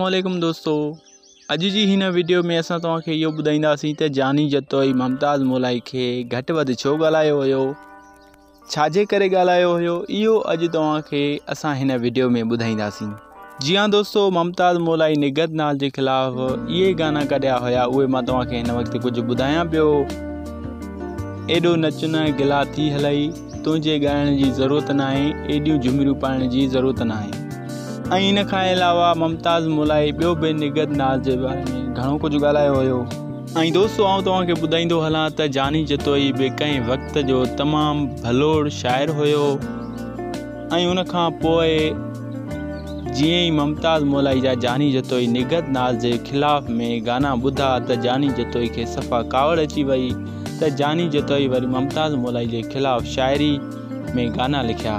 वालेकुम दोस्तों। अॼु जी हिन वीडियो में असां तव्हांखे इहो ॿुधाईंदासीं जानी जतोई मुमताज़ मोलाई खे घटि वधि छो ॻाल्हायो हुयो? छाजे करे ॻाल्हायो वीडियो में ॿुधाईंदासीं। जी हाँ दोस्तों, मुमताज़ मोलाई निगत नाल जे ख़िलाफ़ु इहे गाना कढिया हुया, उहे माँ तव्हांखे हिन वक़्तु कुझु ॿुधायां पियो। एॾो नचण गिला थी हलई, तुंहिंजे ॻाइण जी ज़रूरत न आहे एॾियूं झुमिरियूं जी ज़रूरत न आहे इन अलावा मुमताज़ मुलाई बि निगत नाज़ जे बारे में घणो कुझु ॻाल्हायो हुयो। ऐं दोस्तो, आउं हलां त जानी जतोई बि कंहिं वक़्त जो तमामु भलोड़ शाइर हुयो। ऐं उन खां मुमताज़ मोलाई जा जानी जतोई निगत नाज़ जे ख़िलाफ़ में गाना ॿुधा त जानी जतोई खे सफ़ा कावड़ अची वई, त जानी जतोई वरी मुमताज़ मोलाई जे ख़िलाफ़ु शाइरी में गाना लिखिया।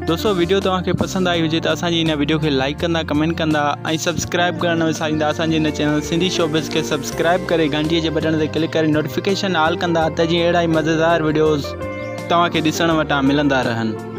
दोस्तों, वीडियो तक पसंद आई हुजे त असांजी वीडियो खे लाइक कंदा कमेंट कंदा सब्सक्राइब कर विसारी असांजे चैनल सिंधी शोबिस के सब्सक्राइब कर घंटीअ के बटन से क्लिक करे, नोटिफिकेशन ऑल कंदा त जीअं मज़ेदार वीडियोज़ तक ॾिसण मिलंदा रहनि।